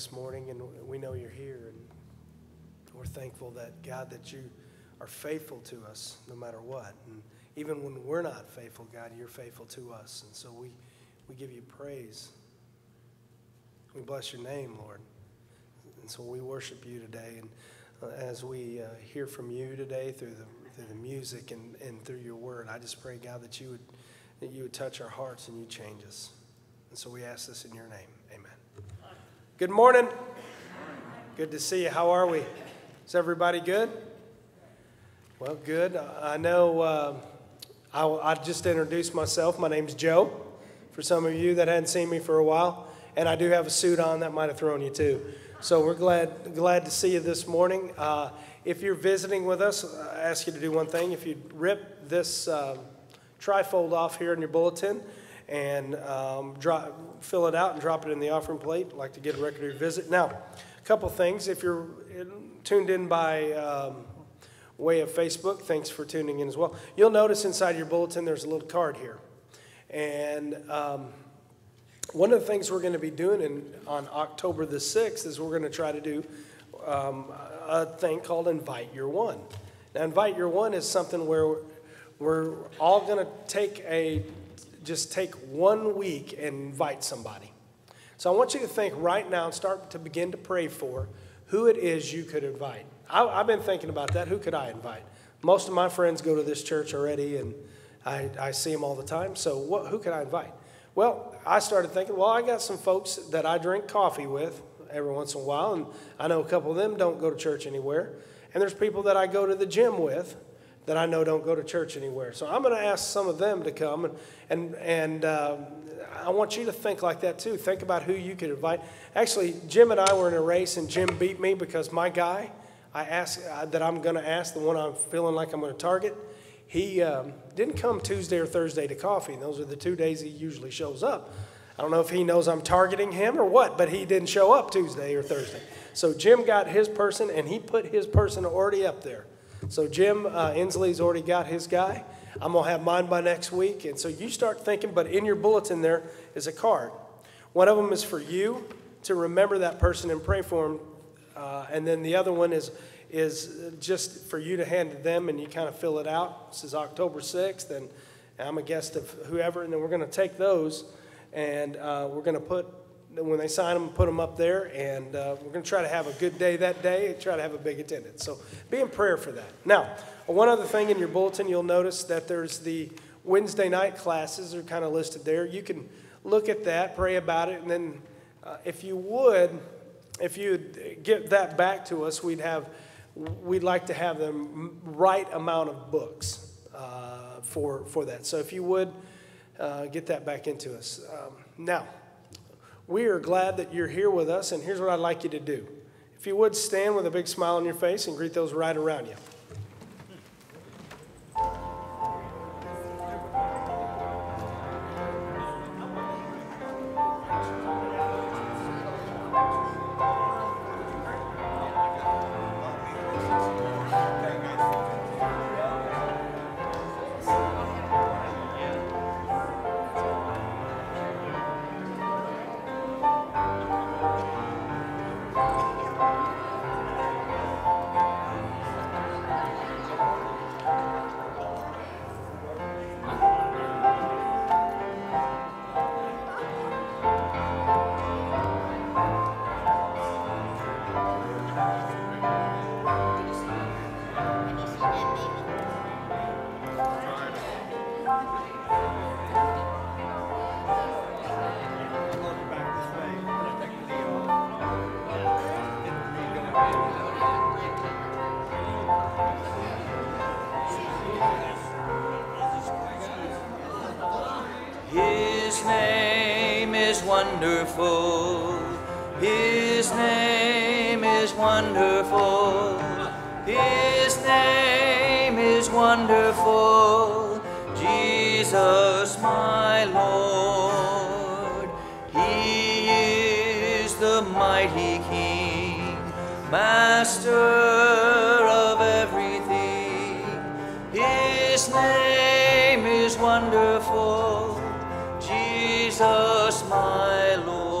this morning, and we know you're here, and we're thankful that, God, that you are faithful to us no matter what. And even when we're not faithful, God, you're faithful to us. And so we, we give you praise. We bless your name, Lord. And so we worship you today. And uh, as we uh, hear from you today through the, through the music and, and through your word, I just pray, God, that you would, that you would touch our hearts and you change us. And so we ask this in your name. Good morning. Good to see you. How are we? Is everybody good? Well, good. I know uh, I, I just introduced myself. My name's Joe, for some of you that hadn't seen me for a while. And I do have a suit on that might have thrown you too. So we're glad, glad to see you this morning. Uh, if you're visiting with us, I ask you to do one thing. If you rip this uh, trifold off here in your bulletin and um, drop, fill it out and drop it in the offering plate, I'd like to get a record of your visit. Now, a couple things. If you're tuned in by um, way of Facebook, thanks for tuning in as well. You'll notice inside your bulletin there's a little card here. And um, one of the things we're going to be doing in, on October the 6th is we're going to try to do um, a thing called Invite Your One. Now, Invite Your One is something where we're all going to take a, just take one week and invite somebody. So I want you to think right now and start to begin to pray for who it is you could invite. I, have been thinking about that. Who could I invite? Most of my friends go to this church already, and I, I see them all the time. So what, who could I invite? Well, I started thinking, well, I got some folks that I drink coffee with every once in a while, and I know a couple of them don't go to church anywhere. And there's people that I go to the gym with that I know don't go to church anywhere. So I'm going to ask some of them to come, and and and uh, I want you to think like that too. Think about who you could invite. Actually, Jim and I were in a race, and Jim beat me because my guy I asked uh, that I'm going to ask the one I'm feeling like I'm going to target he um, didn't come Tuesday or Thursday to coffee. Those are the two days he usually shows up. I don't know if he knows I'm targeting him or what, but he didn't show up Tuesday or Thursday. So Jim got his person, and he put his person already up there. So Jim uh, Inslee's already got his guy. I'm gonna have mine by next week, and so you start thinking. But in your bulletin there is a card. One of them is for you to remember that person and pray for him, uh, and then the other one is is just for you to hand to them and you kind of fill it out. This is October 6th, and I'm a guest of whoever, and then we're going to take those and uh, we're going to put, when they sign them, put them up there, and uh, we're going to try to have a good day that day, and try to have a big attendance. So be in prayer for that. Now, one other thing in your bulletin, you'll notice that there's the Wednesday night classes are kind of listed there. You can look at that, pray about it, and then uh, if you would, if you'd get that back to us, we'd have we'd like to have the right amount of books uh, for, for that. So if you would, uh, get that back into us. Um, now, we are glad that you're here with us, and here's what I'd like you to do. If you would stand with a big smile on your face and greet those right around you. wonderful, Jesus my Lord.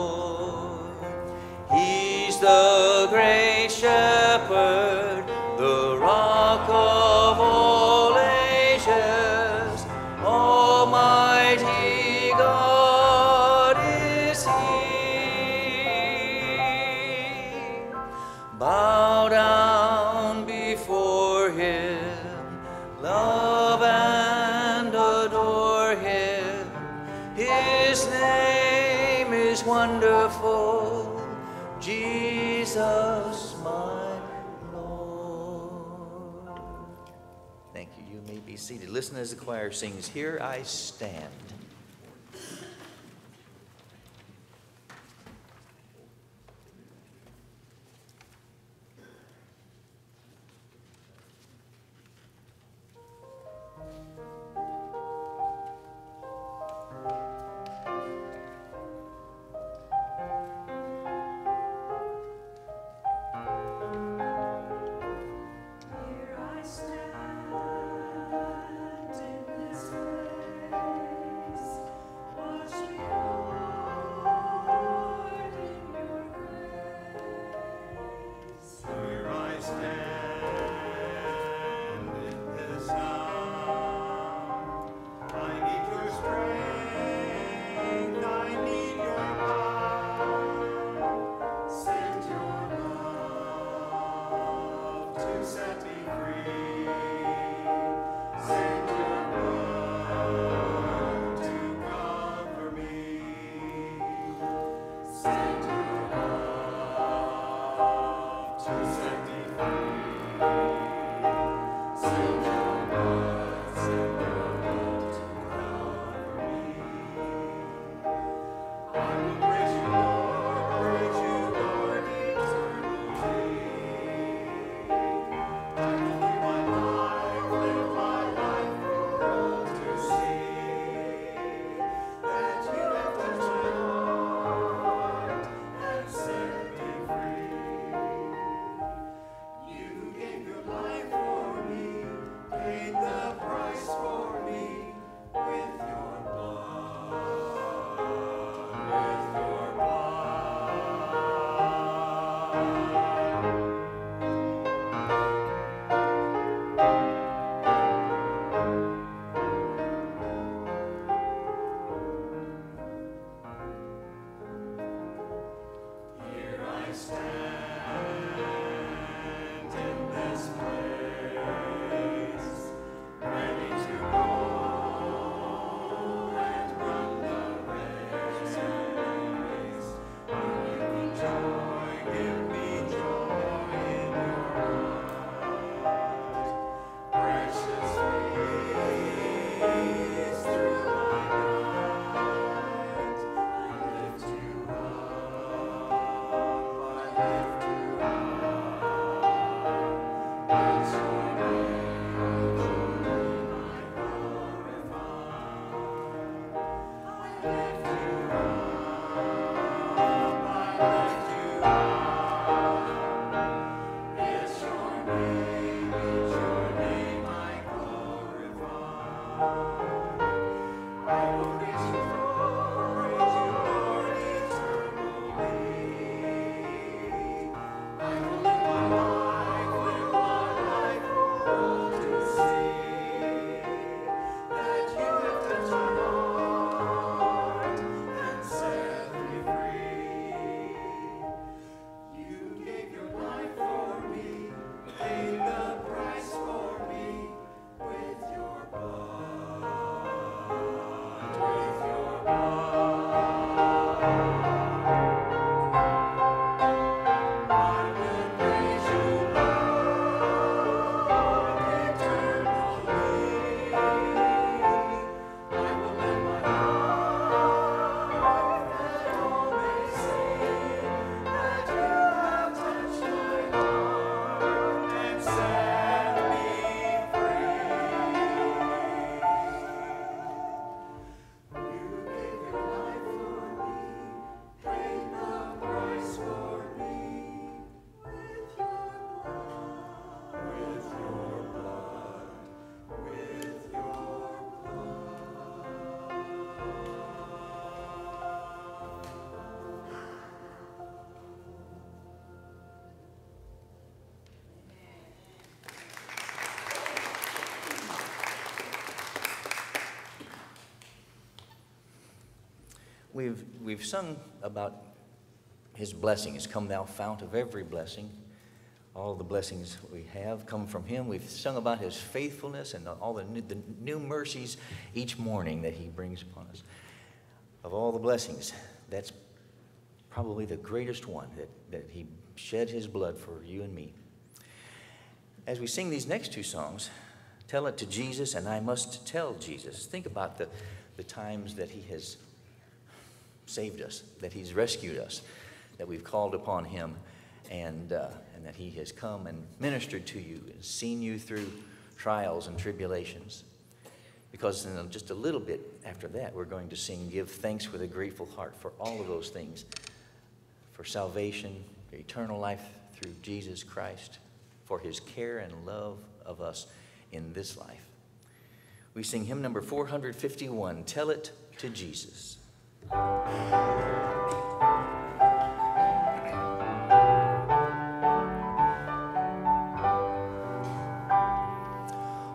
Seated. Listen as the choir sings, Here I Stand. We've, we've sung about his blessings. Come, thou fount of every blessing. All the blessings we have come from him. We've sung about his faithfulness and all the new, the new mercies each morning that he brings upon us. Of all the blessings, that's probably the greatest one, that, that he shed his blood for you and me. As we sing these next two songs, Tell It to Jesus and I Must Tell Jesus. Think about the, the times that he has saved us, that he's rescued us, that we've called upon him, and, uh, and that he has come and ministered to you and seen you through trials and tribulations. Because in just a little bit after that, we're going to sing Give Thanks with a Grateful Heart for all of those things for salvation, for eternal life through Jesus Christ, for his care and love of us in this life. We sing hymn number 451 Tell It to Jesus.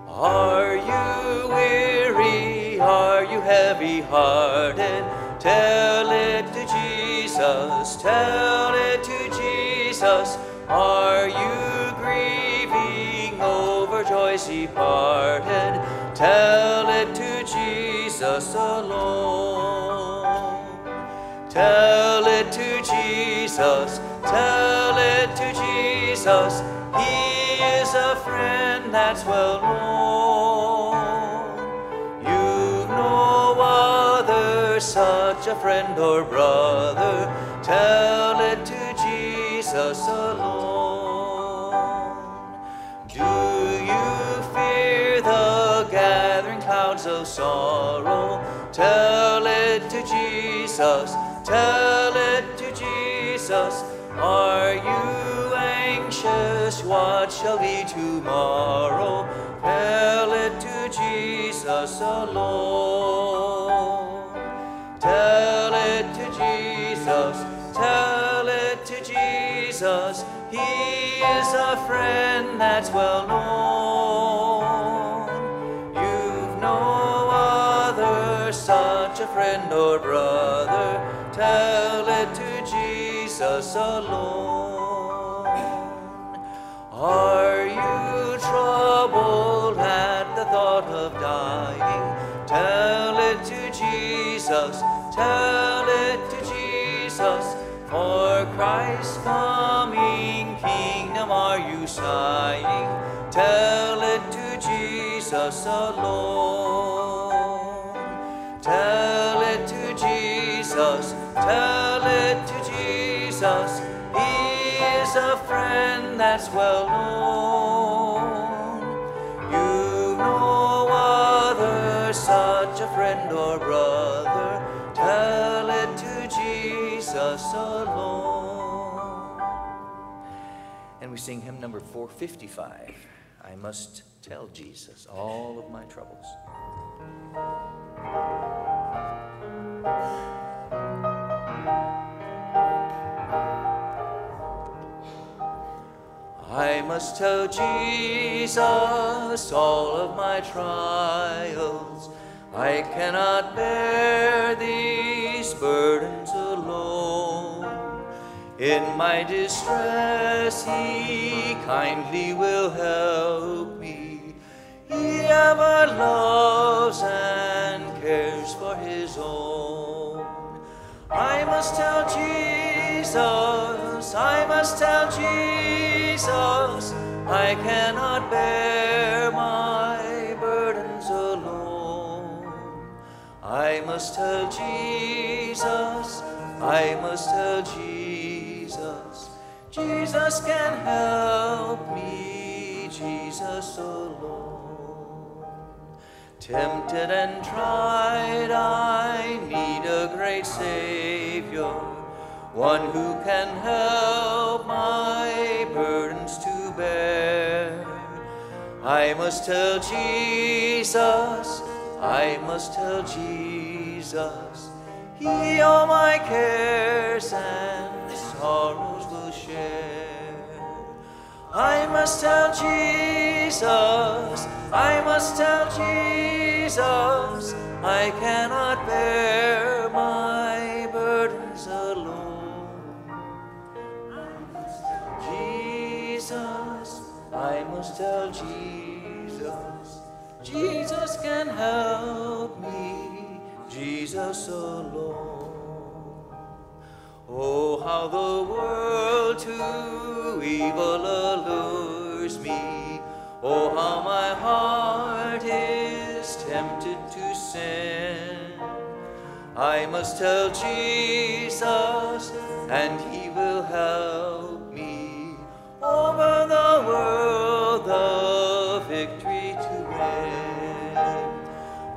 Are you weary? Are you heavy hearted? Tell it to Jesus, tell it to Jesus. Are you grieving over joys departed? Tell it to Jesus alone. Tell it to Jesus, tell it to Jesus. He is a friend that's well known. You've no other such a friend or brother. Tell it to Jesus alone. Do you fear the gathering clouds of sorrow? Tell it to Jesus. Tell it to Jesus. Are you anxious? What shall be tomorrow? Tell it to Jesus alone. Tell it to Jesus. Tell it to Jesus. He is a friend that's well known. You've no other such a friend or brother. Tell it to Jesus alone. Are you troubled at the thought of dying? Tell it to Jesus. Tell it to Jesus. For Christ's coming kingdom are you sighing? Tell it to Jesus alone. Jesus. Is a friend that's well known. You've no other such a friend or brother. Tell it to Jesus alone. And we sing hymn number 455 I must tell Jesus all of my troubles. I must tell Jesus all of my trials. I cannot bear these burdens alone. In my distress, He kindly will help me. He ever loves and cares for His own. I must tell Jesus, I must tell Jesus, I cannot bear my burdens alone. I must tell Jesus, I must tell Jesus, Jesus can help me, Jesus alone. Tempted and tried, I need a great Savior, one who can help my burdens to bear. I must tell Jesus, I must tell Jesus, He all my cares and sorrows will share. I must tell Jesus, I must tell Jesus, I cannot bear my burdens alone. I must tell Jesus, I must tell Jesus, Jesus can help me, Jesus alone. Oh, how the world to evil allures me. Oh, how my heart is tempted to sin. I must tell Jesus, and he will help me over the world the victory to win.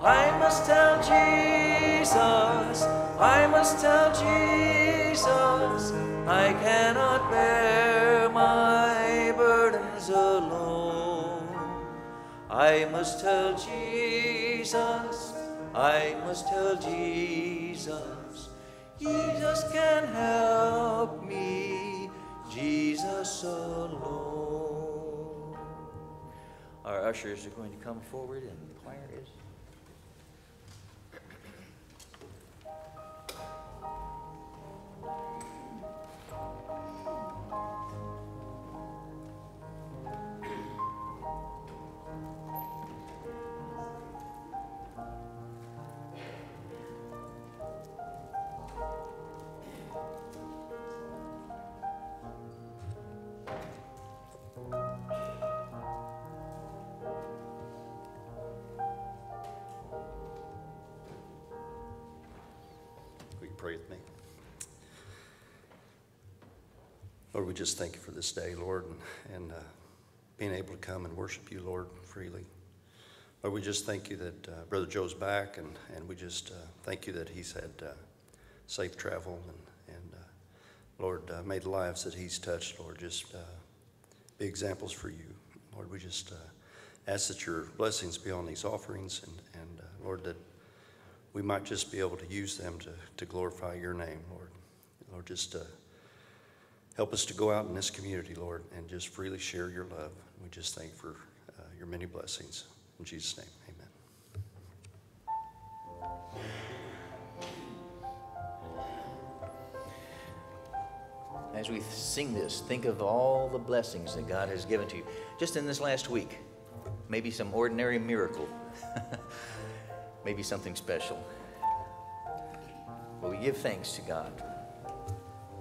I must tell Jesus, I must tell Jesus, I cannot bear my burdens alone. I must tell Jesus, I must tell Jesus, Jesus can help me, Jesus alone. Our ushers are going to come forward and the choir is. Will you just thank you for this day, Lord, and, and uh, being able to come and worship you, Lord, freely. Lord, we just thank you that uh, Brother Joe's back, and, and we just uh, thank you that he's had uh, safe travel, and, and uh, Lord, uh, may the lives that he's touched, Lord, just be examples for you. Lord, we just ask that your blessings be on these offerings, and, and Lord, that we might just be able to use them to, to glorify your name, Lord. Lord, just help us to go out in this community, Lord, and just freely share your love. We just thank for uh, your many blessings. In Jesus' name, amen. As we sing this, think of all the blessings that God has given to you. Just in this last week, maybe some ordinary miracle, maybe something special. But we give thanks to God,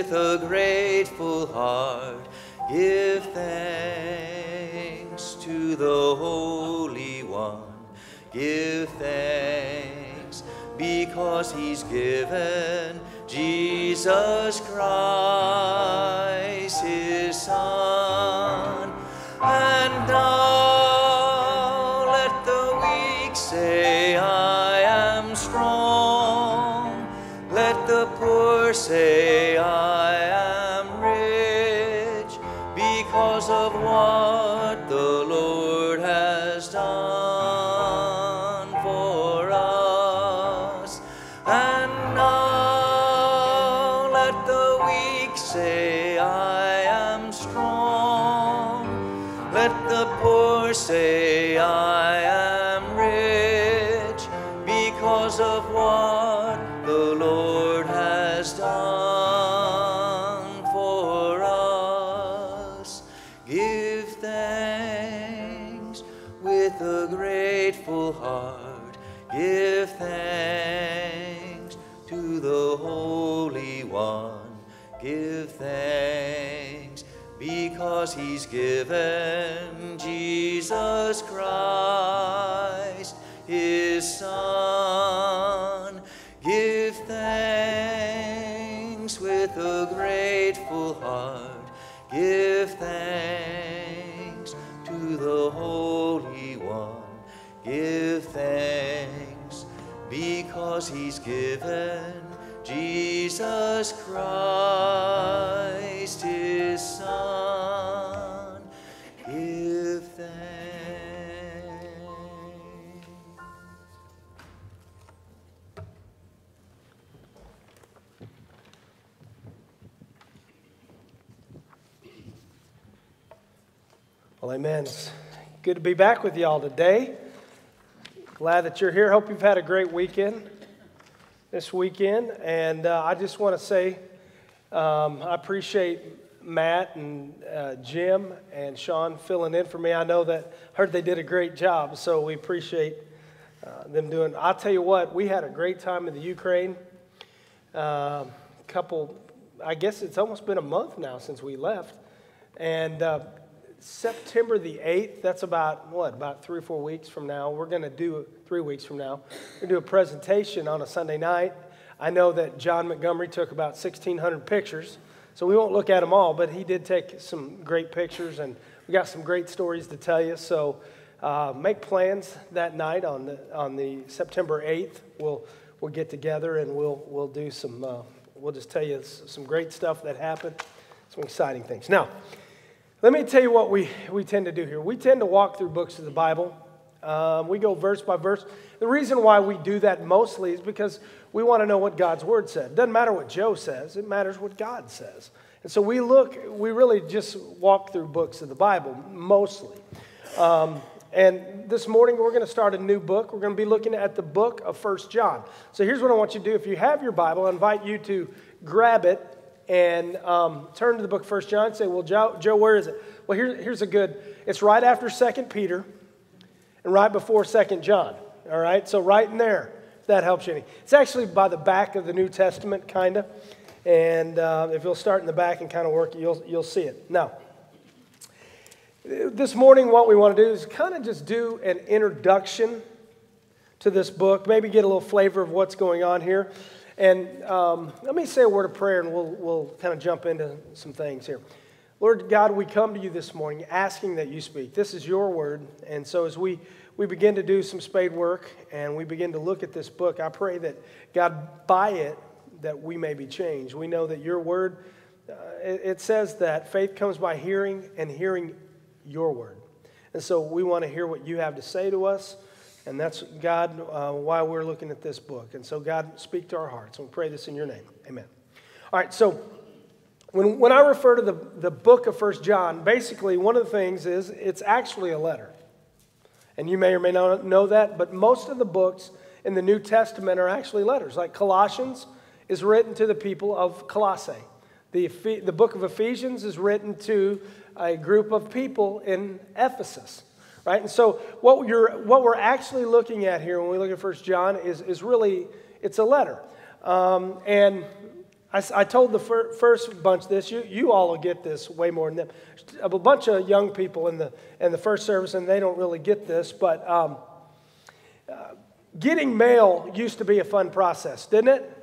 With a grateful heart. Give thanks to the Holy One. Give thanks because He's given Jesus Christ, His Son. And now let the weak say, I am strong. Let the poor say, amen. It's good to be back with y'all today. Glad that you're here. Hope you've had a great weekend this weekend. And uh, I just want to say um, I appreciate Matt and uh, Jim and Sean filling in for me. I know that heard they did a great job, so we appreciate uh, them doing. I'll tell you what, we had a great time in the Ukraine. A couple, I guess it's almost been a month now since we left, and uh, September the 8th, that's about what, about three or four weeks from now. We're going to do, three weeks from now, we're going to do a presentation on a Sunday night. I know that John Montgomery took about 1,600 pictures, so we won't look at them all, but he did take some great pictures, and we got some great stories to tell you. So uh, make plans that night on the, on the September 8th. We'll, we'll get together and we'll, we'll do some, uh, we'll just tell you some great stuff that happened, some exciting things. Now, let me tell you what we, we tend to do here. We tend to walk through books of the Bible. Um, we go verse by verse. The reason why we do that mostly is because we want to know what God's word said. It doesn't matter what Joe says, it matters what God says. And so we look, we really just walk through books of the Bible mostly. Um, and this morning we're going to start a new book. We're going to be looking at the book of First John. So here's what I want you to do. If you have your Bible, I invite you to grab it and um, turn to the book of First John and say, Well, Joe, Joe, where is it? Well, here, here's a good, it's right after Second Peter and right before Second John. All right, so right in there, if that helps you any. It's actually by the back of the New Testament, kind of. And uh, if you'll start in the back and kind of work, you'll, you'll see it. Now, this morning, what we want to do is kind of just do an introduction to this book, maybe get a little flavor of what's going on here. And um, let me say a word of prayer and we'll, we'll kind of jump into some things here. Lord God, we come to you this morning asking that you speak. This is your word. And so as we, we begin to do some spade work and we begin to look at this book, I pray that God, by it, that we may be changed. We know that your word, uh, it, it says that faith comes by hearing and hearing your word. And so we want to hear what you have to say to us. And that's, God, uh, why we're looking at this book. And so, God, speak to our hearts. And we pray this in your name. Amen. All right, so when, when I refer to the, the book of First John, basically one of the things is it's actually a letter. And you may or may not know that, but most of the books in the New Testament are actually letters. Like Colossians is written to the people of Colossae. The, the book of Ephesians is written to a group of people in Ephesus right? And so what, you're, what we're actually looking at here when we look at First John is, is really, it's a letter. Um, and I, I, told the fir- first bunch this, you, you all will get this way more than them. A bunch of young people in the, in the first service, and they don't really get this, but um, uh, getting mail used to be a fun process, didn't it?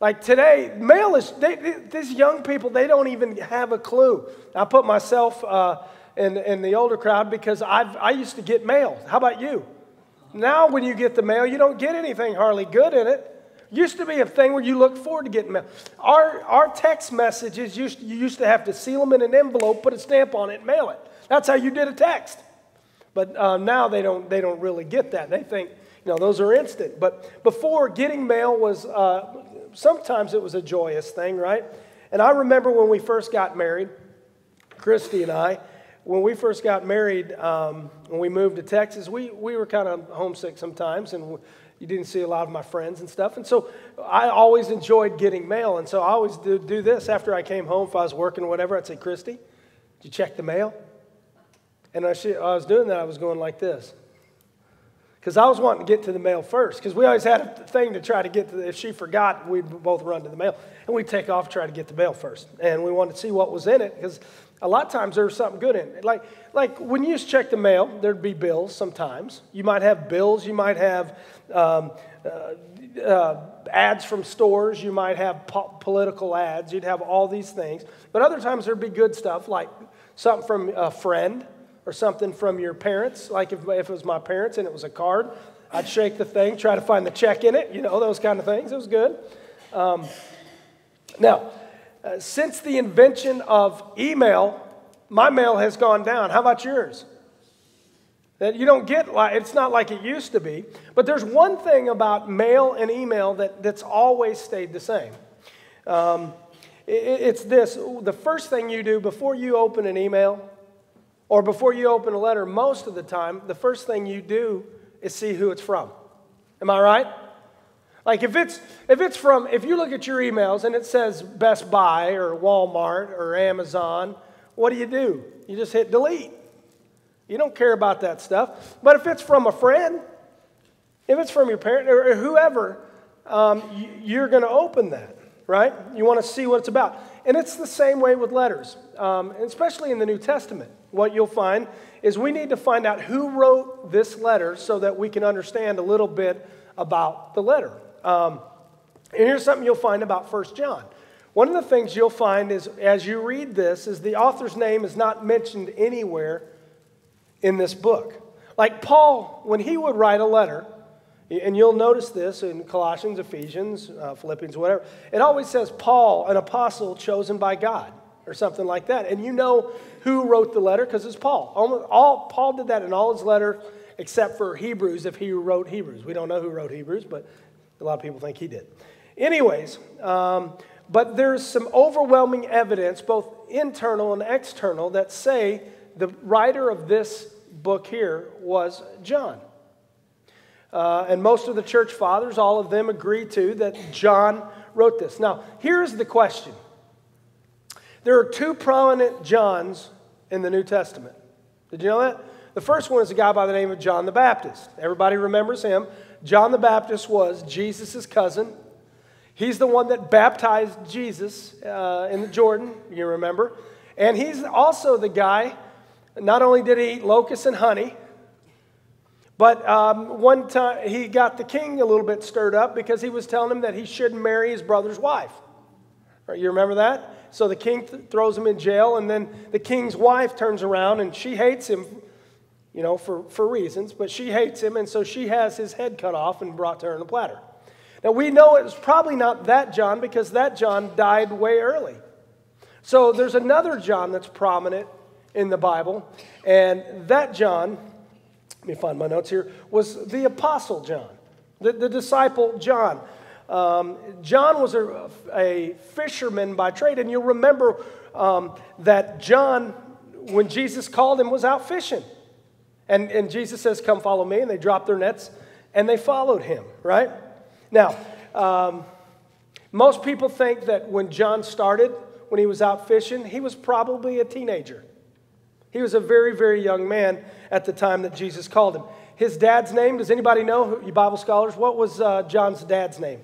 Like today, mail is, they, these young people, they don't even have a clue. I put myself, uh, in, in the older crowd because I've, I used to get mail. How about you? Now, when you get the mail, you don't get anything hardly good in it. Used to be a thing where you look forward to getting mail. Our, our text messages, used you used to have to seal them in an envelope, put a stamp on it, and mail it. That's how you did a text. But uh, now they don't, they don't really get that. They think, you know, those are instant. But before, getting mail was, uh, sometimes it was a joyous thing, right? And I remember when we first got married, Christy and I, when we first got married, um, when we moved to Texas, we, we were kind of homesick sometimes, and you didn't see a lot of my friends and stuff. And so I always enjoyed getting mail. And so I always do, do this after I came home, if I was working or whatever, I'd say, Christy, did you check the mail? And I, she, I was doing that, I was going like this. Because I was wanting to get to the mail first, because we always had a thing to try to get to, the, if she forgot, we'd both run to the mail. And we'd take off, try to get the mail first. And we wanted to see what was in it, because a lot of times there's something good in it. Like, like when you to check the mail, there'd be bills sometimes. You might have bills, you might have um, uh, uh, ads from stores, you might have po- political ads, you'd have all these things. But other times there'd be good stuff, like something from a friend or something from your parents. Like if, if it was my parents and it was a card, I'd shake the thing, try to find the check in it, you know, those kind of things. It was good. Um, now, uh, since the invention of email, my mail has gone down. How about yours? That you don't get like it's not like it used to be. But there's one thing about mail and email that, that's always stayed the same. Um, it, it's this: the first thing you do before you open an email, or before you open a letter, most of the time, the first thing you do is see who it's from. Am I right? Like if it's if it's from if you look at your emails and it says Best Buy or Walmart or Amazon, what do you do? You just hit delete. You don't care about that stuff. But if it's from a friend, if it's from your parent or whoever, um, you're going to open that, right? You want to see what it's about. And it's the same way with letters, um, especially in the New Testament. What you'll find is we need to find out who wrote this letter so that we can understand a little bit about the letter. Um, and here's something you'll find about First John. One of the things you'll find is as you read this is the author's name is not mentioned anywhere in this book. Like Paul, when he would write a letter, and you'll notice this in Colossians, Ephesians, uh, Philippians, whatever, it always says Paul, an apostle chosen by God, or something like that. And you know who wrote the letter because it's Paul. Almost all, Paul did that in all his letters except for Hebrews, if he wrote Hebrews. We don't know who wrote Hebrews, but a lot of people think he did. Anyways, um, but there's some overwhelming evidence, both internal and external, that say the writer of this book here was John. Uh, and most of the church fathers, all of them agree to that John wrote this. Now, here's the question there are two prominent Johns in the New Testament. Did you know that? The first one is a guy by the name of John the Baptist. Everybody remembers him. John the Baptist was Jesus' cousin. He's the one that baptized Jesus uh, in the Jordan, you remember. And he's also the guy, not only did he eat locusts and honey, but um, one time he got the king a little bit stirred up because he was telling him that he shouldn't marry his brother's wife. You remember that? So the king th- throws him in jail, and then the king's wife turns around and she hates him you know, for, for reasons, but she hates him, and so she has his head cut off and brought to her in a platter. Now, we know it was probably not that John because that John died way early. So there's another John that's prominent in the Bible, and that John, let me find my notes here, was the Apostle John, the, the disciple John. Um, John was a, a, fisherman by trade, and you'll remember um, that John, when Jesus called him, was out fishing. And, and Jesus says, Come follow me. And they dropped their nets and they followed him, right? Now, um, most people think that when John started, when he was out fishing, he was probably a teenager. He was a very, very young man at the time that Jesus called him. His dad's name, does anybody know, you Bible scholars, what was uh, John's dad's name?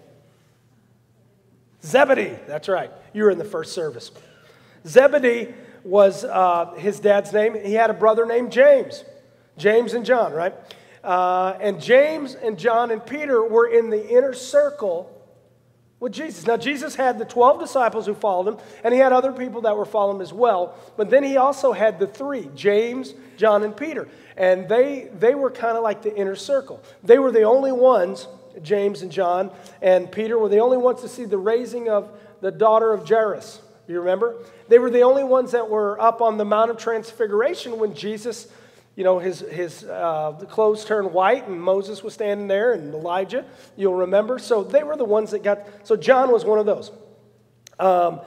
Zebedee, that's right. You were in the first service. Zebedee was uh, his dad's name. He had a brother named James. James and John, right? Uh, and James and John and Peter were in the inner circle with Jesus. Now, Jesus had the 12 disciples who followed him, and he had other people that were following him as well. But then he also had the three James, John, and Peter. And they, they were kind of like the inner circle. They were the only ones, James and John and Peter, were the only ones to see the raising of the daughter of Jairus. You remember? They were the only ones that were up on the Mount of Transfiguration when Jesus you know, his, his uh, clothes turned white, and Moses was standing there, and Elijah, you'll remember. So they were the ones that got, so John was one of those. Um,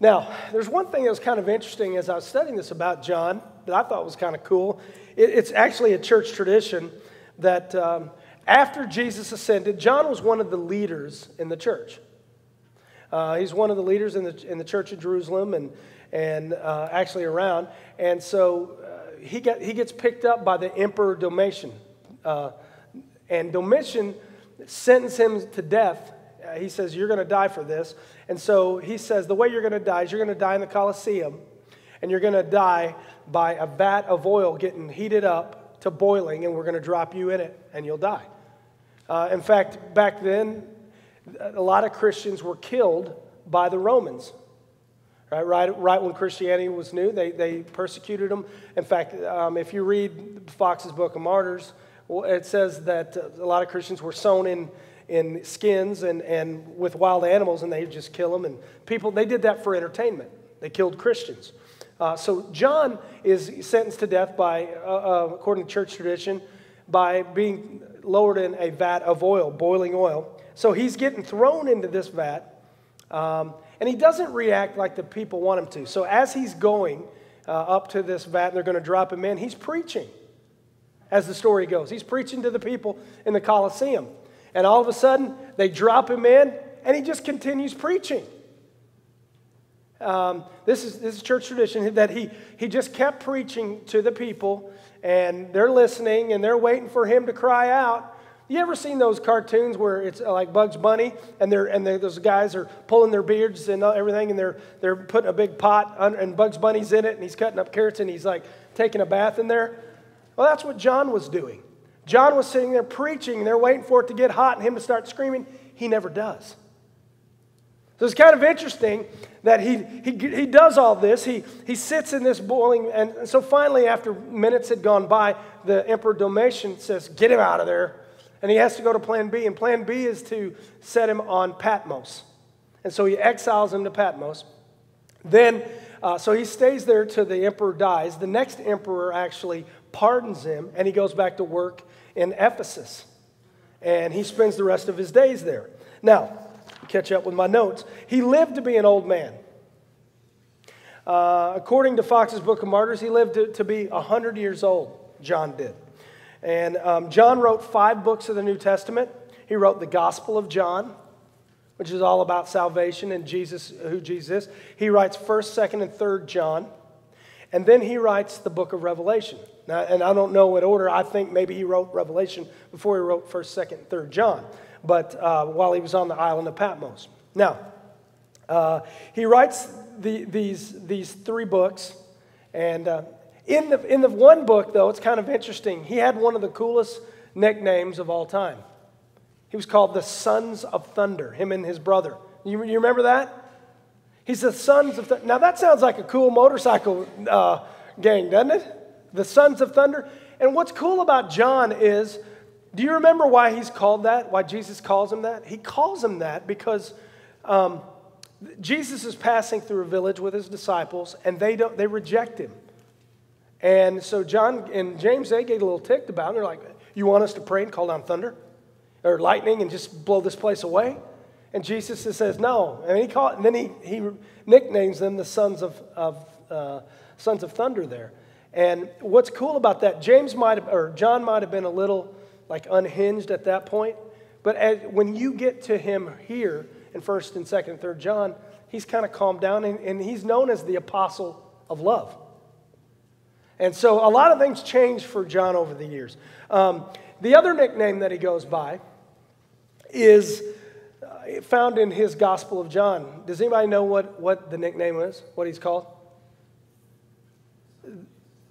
now, there's one thing that was kind of interesting as I was studying this about John that I thought was kind of cool. It, it's actually a church tradition that um, after Jesus ascended, John was one of the leaders in the church. Uh, he's one of the leaders in the, in the church of Jerusalem and, and uh, actually around. And so he, got, he gets picked up by the Emperor Domitian. Uh, and Domitian sentenced him to death. Uh, he says, You're going to die for this. And so he says, The way you're going to die is you're going to die in the Colosseum, and you're going to die by a vat of oil getting heated up to boiling, and we're going to drop you in it, and you'll die. Uh, in fact, back then, a lot of Christians were killed by the Romans. Right, right, right when Christianity was new, they, they persecuted them. In fact, um, if you read Foxe's Book of Martyrs, it says that uh, a lot of Christians were sewn in, in skins and, and with wild animals, and they just kill them. And people, they did that for entertainment. They killed Christians. Uh, so John is sentenced to death by, uh, uh, according to church tradition, by being lowered in a vat of oil, boiling oil. So he's getting thrown into this vat. Um, and he doesn't react like the people want him to. So as he's going, uh, up to this vat and they're going to drop him in. He's preaching, as the story goes. He's preaching to the people in the Colosseum. And all of a sudden, they drop him in and he just continues preaching. Um, this, is, this is church tradition that he, he just kept preaching to the people, and they're listening and they're waiting for him to cry out. You ever seen those cartoons where it's uh, like Bugs Bunny and, they're, and they're, those guys are pulling their beards and everything and they're, they're putting a big pot under, and Bugs Bunny's in it and he's cutting up carrots and he's like taking a bath in there? Well, that's what John was doing. John was sitting there preaching and they're waiting for it to get hot and him to start screaming. He never does. So it's kind of interesting that he, he, he does all this. He, he sits in this boiling, and so finally, after minutes had gone by, the Emperor Domitian says, Get him out of there. And he has to go to plan B, and plan B is to set him on Patmos. And so he exiles him to Patmos. Then, uh, so he stays there till the emperor dies. The next emperor actually pardons him, and he goes back to work in Ephesus. And he spends the rest of his days there. Now, catch up with my notes. He lived to be an old man. Uh, according to Foxe's Book of Martyrs, he lived to, to be 100 years old, John did. And um, John wrote five books of the New Testament. He wrote the Gospel of John, which is all about salvation and Jesus, who Jesus is. He writes 1st, 2nd, and 3rd John. And then he writes the book of Revelation. Now, and I don't know what order. I think maybe he wrote Revelation before he wrote 1st, 2nd, and 3rd John but uh, while he was on the island of Patmos. Now, uh, he writes the, these, these three books, and uh, in, the, in the one book, though, it's kind of interesting. He had one of the coolest nicknames of all time. He was called the Sons of Thunder, him and his brother. You, you remember that? He's the Sons of Thunder. Now, that sounds like a cool motorcycle uh, gang, doesn't it? The Sons of Thunder. And what's cool about John is do you remember why he's called that? Why Jesus calls him that? He calls him that because um, Jesus is passing through a village with his disciples, and they don't they reject him. And so John and James they get a little ticked about it. They're like, "You want us to pray and call down thunder or lightning and just blow this place away?" And Jesus just says, "No." And he and then he he nicknames them the sons of of uh, sons of thunder there. And what's cool about that, James might have, or John might have been a little like unhinged at that point. But as, when you get to him here in 1st and 2nd and 3rd John, he's kind of calmed down and, and he's known as the apostle of love. And so a lot of things changed for John over the years. Um, the other nickname that he goes by is uh, found in his Gospel of John. Does anybody know what, what the nickname is? What he's called?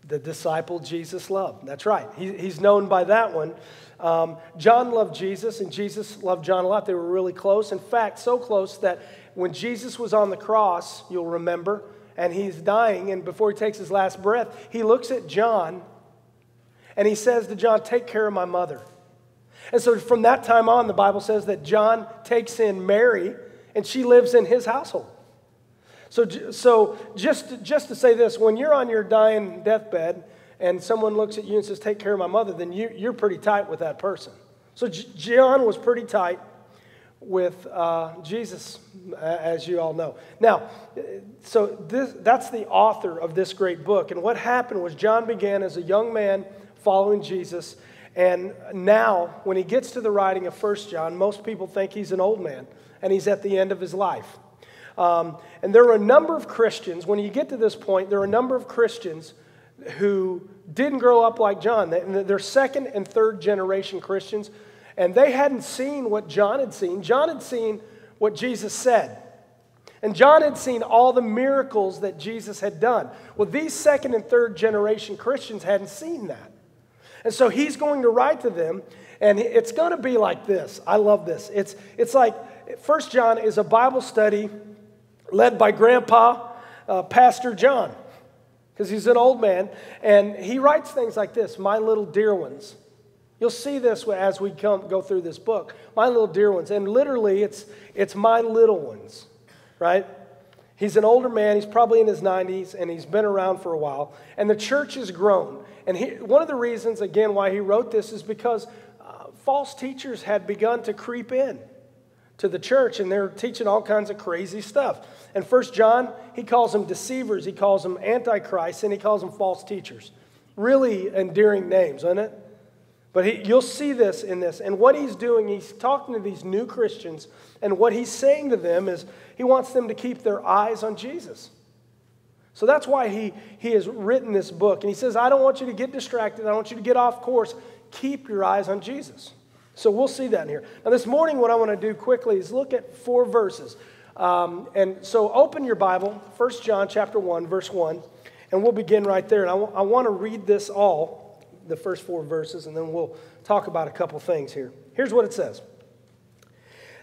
The disciple Jesus loved. That's right. He, he's known by that one. Um, John loved Jesus, and Jesus loved John a lot. They were really close. In fact, so close that when Jesus was on the cross, you'll remember, and he's dying, and before he takes his last breath, he looks at John and he says to John, Take care of my mother. And so from that time on, the Bible says that John takes in Mary, and she lives in his household. So, so just, just to say this, when you're on your dying deathbed and someone looks at you and says, Take care of my mother, then you, you're pretty tight with that person. So John was pretty tight with uh, Jesus, as you all know. Now, so this, that's the author of this great book. And what happened was John began as a young man following Jesus. And now, when he gets to the writing of First John, most people think he's an old man and he's at the end of his life. Um, and there are a number of Christians, when you get to this point, there are a number of Christians who didn't grow up like John. They're second and third generation Christians, and they hadn't seen what John had seen. John had seen what Jesus said. And John had seen all the miracles that Jesus had done. Well, these second and third generation Christians hadn't seen that. And so he's going to write to them, and it's going to be like this. I love this. It's, it's like First John is a Bible study led by Grandpa, uh, Pastor John because he's an old man. And he writes things like this My little dear ones. You'll see this as we come, go through this book. My little dear ones. And literally, it's, it's my little ones, right? He's an older man. He's probably in his 90s, and he's been around for a while. And the church has grown. And he, one of the reasons, again, why he wrote this is because uh, false teachers had begun to creep in to the church, and they're teaching all kinds of crazy stuff. And First John, he calls them deceivers, he calls them antichrists, and he calls them false teachers. Really endearing names, isn't it? But he, you'll see this in this. And what he's doing, he's talking to these new Christians, and what he's saying to them is he wants them to keep their eyes on Jesus. So that's why he, he has written this book. And he says, I don't want you to get distracted. I want you to get off course. Keep your eyes on Jesus. So we'll see that in here. Now, this morning, what I want to do quickly is look at four verses. Um, and so open your Bible, 1 John chapter 1, verse 1, and we'll begin right there. And I, w- I want to read this all, the first four verses, and then we'll talk about a couple things here. Here's what it says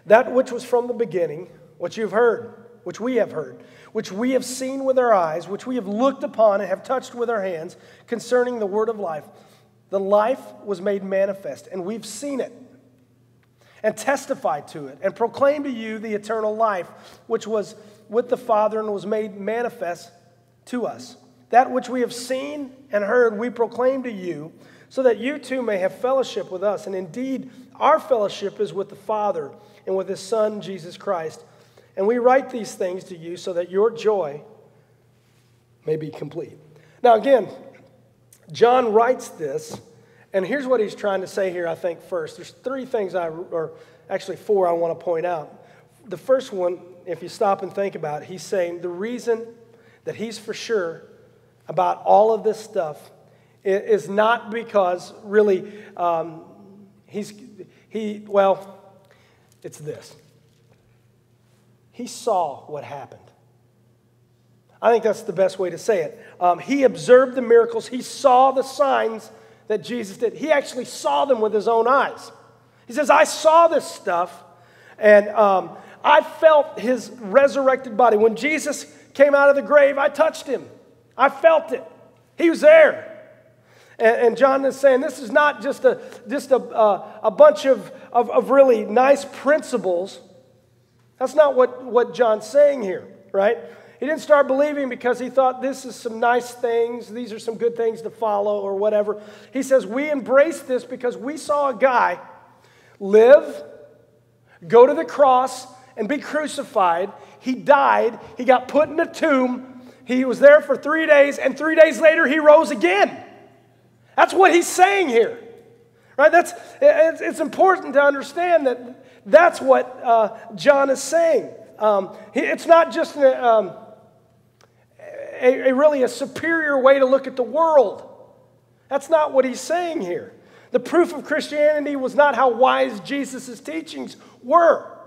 That which was from the beginning, what you've heard, which we have heard, which we have seen with our eyes, which we have looked upon and have touched with our hands concerning the word of life. The life was made manifest, and we've seen it and testified to it and proclaimed to you the eternal life which was with the Father and was made manifest to us. That which we have seen and heard, we proclaim to you, so that you too may have fellowship with us. And indeed, our fellowship is with the Father and with His Son, Jesus Christ. And we write these things to you so that your joy may be complete. Now, again, John writes this, and here's what he's trying to say here, I think, first. There's three things I, or actually four, I want to point out. The first one, if you stop and think about it, he's saying the reason that he's for sure about all of this stuff is not because really um, he's, he, well, it's this. He saw what happened. I think that's the best way to say it. Um, he observed the miracles, he saw the signs that Jesus did. He actually saw them with his own eyes. He says, I saw this stuff, and um, I felt his resurrected body. When Jesus came out of the grave, I touched him. I felt it. He was there. And, and John is saying this is not just a, just a, uh, a bunch of, of, of really nice principles. That's not what, what John's saying here, right? He didn't start believing because he thought this is some nice things, these are some good things to follow or whatever. He says, We embrace this because we saw a guy live, go to the cross, and be crucified. He died, he got put in a tomb, he was there for three days, and three days later he rose again. That's what he's saying here. Right? That's, it's important to understand that that's what uh, John is saying. Um, it's not just um, a, a really a superior way to look at the world. That's not what he's saying here. The proof of Christianity was not how wise Jesus' teachings were.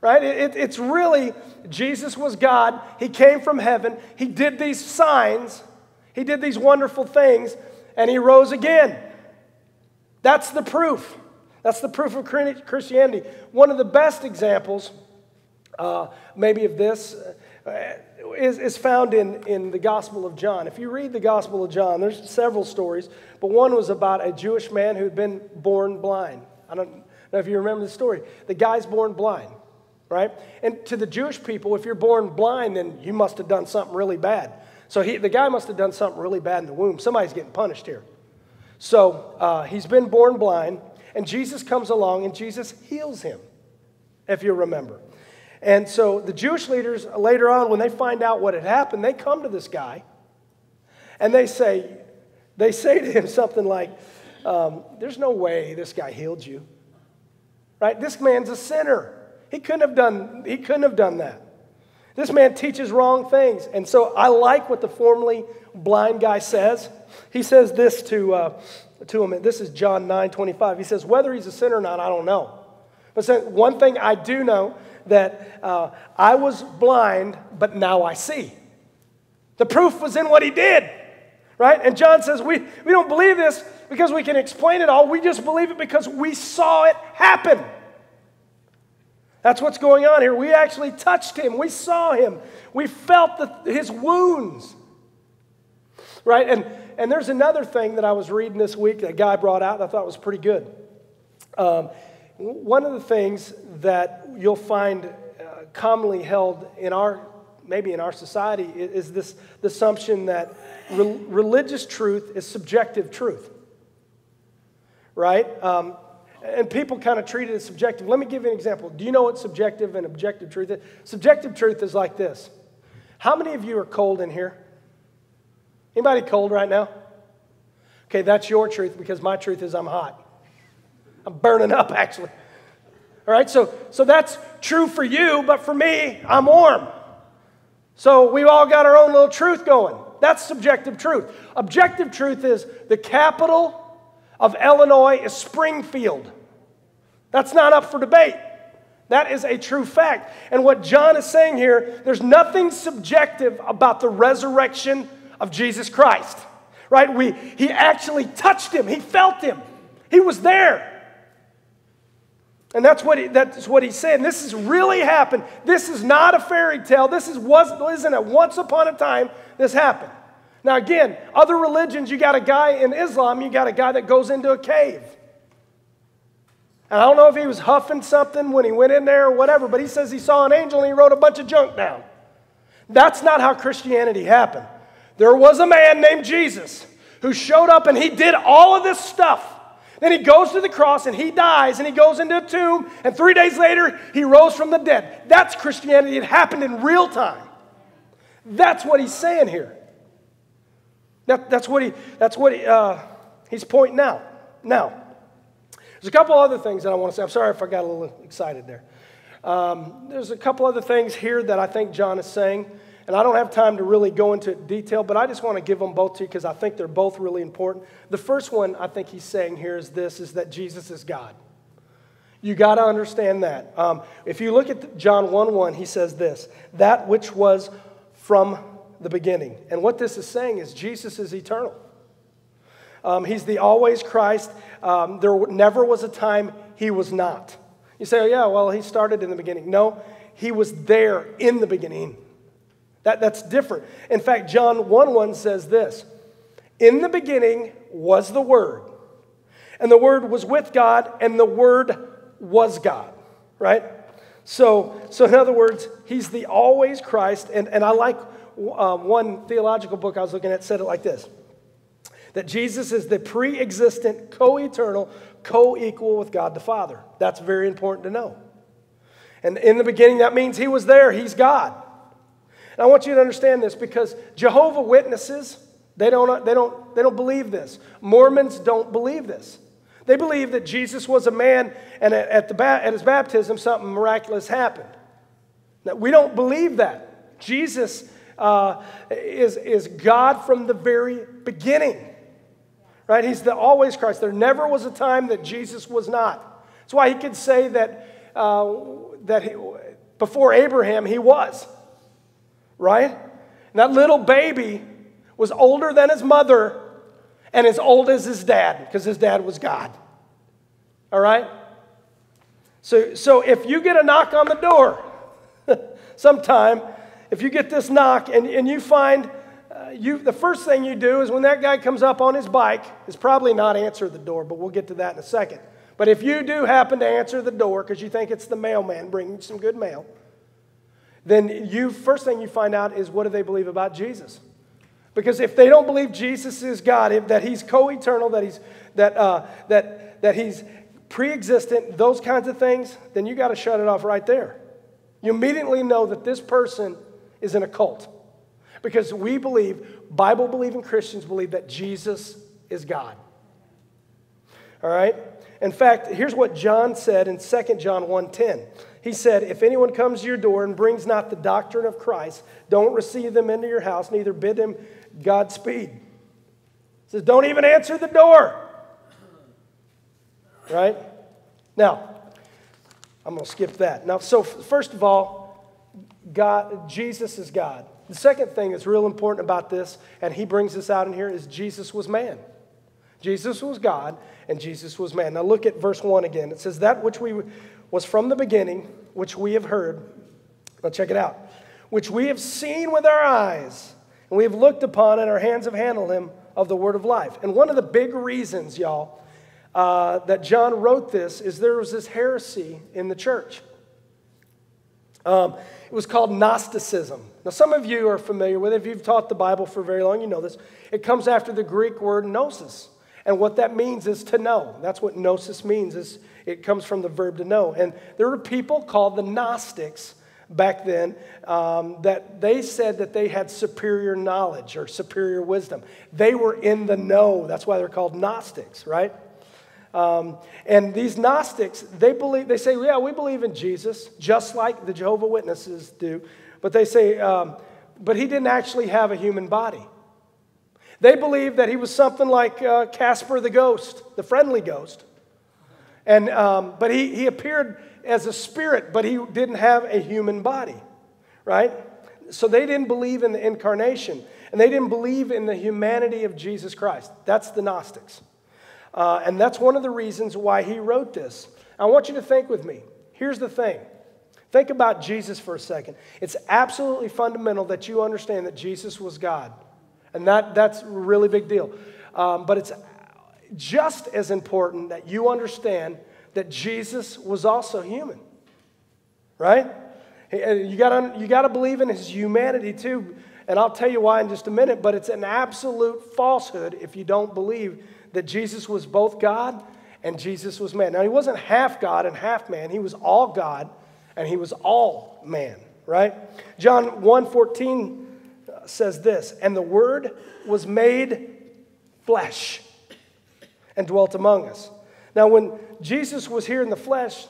Right? It, it's really, Jesus was God. He came from heaven. He did these signs. He did these wonderful things, and he rose again. That's the proof. That's the proof of Christianity. One of the best examples, uh, maybe, of this uh, is, is found in, in the Gospel of John. If you read the Gospel of John, there's several stories, but one was about a Jewish man who'd been born blind. I don't know if you remember the story. The guy's born blind, right? And to the Jewish people, if you're born blind, then you must have done something really bad. So he, the guy must have done something really bad in the womb. Somebody's getting punished here. So uh, he's been born blind, and Jesus comes along and Jesus heals him, if you remember. And so the Jewish leaders later on, when they find out what had happened, they come to this guy and they say, they say to him something like, um, There's no way this guy healed you. Right? This man's a sinner. He couldn't have done, he couldn't have done that. This man teaches wrong things. And so I like what the formerly blind guy says. He says this to, uh, to him. This is John 9 25. He says, Whether he's a sinner or not, I don't know. But one thing I do know that uh, I was blind, but now I see. The proof was in what he did, right? And John says, we, we don't believe this because we can explain it all. We just believe it because we saw it happen. That's what's going on here. We actually touched him, we saw him, we felt the, his wounds, right? And, and there's another thing that I was reading this week that a guy brought out that I thought was pretty good. Um, one of the things that you'll find uh, commonly held in our, maybe in our society, is this the assumption that re- religious truth is subjective truth. Right? Um, and people kind of treat it as subjective. Let me give you an example. Do you know what subjective and objective truth is? Subjective truth is like this. How many of you are cold in here? Anybody cold right now? Okay, that's your truth because my truth is I'm hot. I'm burning up actually. All right, so, so that's true for you, but for me, I'm warm. So we've all got our own little truth going. That's subjective truth. Objective truth is the capital of Illinois is Springfield. That's not up for debate. That is a true fact. And what John is saying here, there's nothing subjective about the resurrection of Jesus Christ. Right? We, he actually touched him, he felt him, he was there. And that's what, he, that's what he's saying. This has really happened. This is not a fairy tale. This is, was, isn't it? Once upon a time, this happened. Now, again, other religions, you got a guy in Islam, you got a guy that goes into a cave. And I don't know if he was huffing something when he went in there or whatever, but he says he saw an angel and he wrote a bunch of junk down. That's not how Christianity happened. There was a man named Jesus who showed up and he did all of this stuff. Then he goes to the cross and he dies and he goes into a tomb, and three days later, he rose from the dead. That's Christianity. It happened in real time. That's what he's saying here. That, that's what, he, that's what he, uh, he's pointing out. Now, there's a couple other things that I want to say. I'm sorry if I got a little excited there. Um, there's a couple other things here that I think John is saying, and I don't have time to really go into detail, but I just want to give them both to you because I think they're both really important. The first one I think he's saying here is this: is that Jesus is God. You got to understand that. Um, if you look at John 1 1, he says this that which was from the beginning. And what this is saying is Jesus is eternal. Um, he's the always Christ. Um, there never was a time he was not. You say, oh, yeah, well, he started in the beginning. No, he was there in the beginning. That, that's different. In fact, John 1 1 says this In the beginning was the Word, and the Word was with God, and the Word was God, right? So, so in other words, he's the always Christ, and, and I like uh, one theological book I was looking at said it like this that Jesus is the pre existent, co eternal, co equal with God the Father. That's very important to know. And in the beginning, that means He was there, He's God. And I want you to understand this because Jehovah Witnesses, they don't, they don't, they don't believe this. Mormons don't believe this. They believe that Jesus was a man and at, the, at his baptism, something miraculous happened. Now, we don't believe that. Jesus uh, is, is God from the very beginning. Right? He's the always Christ. There never was a time that Jesus was not. That's why he could say that, uh, that he, before Abraham, he was. Right? And that little baby was older than his mother and as old as his dad because his dad was God. All right? So, so if you get a knock on the door sometime if you get this knock and, and you find uh, you, the first thing you do is when that guy comes up on his bike, is probably not answer the door, but we'll get to that in a second. But if you do happen to answer the door because you think it's the mailman bringing some good mail, then you first thing you find out is what do they believe about Jesus? Because if they don't believe Jesus is God, if, that He's co-eternal, that He's that uh, that that He's pre-existent, those kinds of things, then you got to shut it off right there. You immediately know that this person is in a cult. Because we believe, Bible believing Christians believe that Jesus is God. All right? In fact, here's what John said in 2 John 1:10. He said, "If anyone comes to your door and brings not the doctrine of Christ, don't receive them into your house, neither bid them Godspeed." He says, "Don't even answer the door." Right? Now, I'm going to skip that. Now, so first of all, God, Jesus is God. The second thing that's real important about this, and he brings this out in here, is Jesus was man. Jesus was God, and Jesus was man. Now look at verse 1 again. It says, That which we was from the beginning, which we have heard. Now check it out. Which we have seen with our eyes, and we have looked upon, and our hands have handled him of the word of life. And one of the big reasons, y'all, uh, that John wrote this is there was this heresy in the church. Um, it was called Gnosticism. Now, some of you are familiar with it. If you've taught the Bible for very long, you know this. It comes after the Greek word gnosis. And what that means is to know. That's what gnosis means. Is it comes from the verb to know. And there were people called the Gnostics back then um, that they said that they had superior knowledge or superior wisdom. They were in the know. That's why they're called Gnostics, right? Um, and these Gnostics, they believe, they say, yeah, we believe in Jesus, just like the Jehovah Witnesses do. But they say, um, but he didn't actually have a human body. They believe that he was something like uh, Casper the ghost, the friendly ghost. And, um, but he, he appeared as a spirit, but he didn't have a human body, right? So they didn't believe in the incarnation, and they didn't believe in the humanity of Jesus Christ. That's the Gnostics. Uh, and that's one of the reasons why he wrote this. I want you to think with me. Here's the thing think about Jesus for a second. It's absolutely fundamental that you understand that Jesus was God. And that, that's a really big deal. Um, but it's just as important that you understand that Jesus was also human, right? You got you got to believe in his humanity too. And I'll tell you why in just a minute, but it's an absolute falsehood if you don't believe that Jesus was both God and Jesus was man. Now, he wasn't half God and half man, he was all God and he was all man, right? John 1:14 uh, says this, and the word was made flesh and dwelt among us. Now, when Jesus was here in the flesh,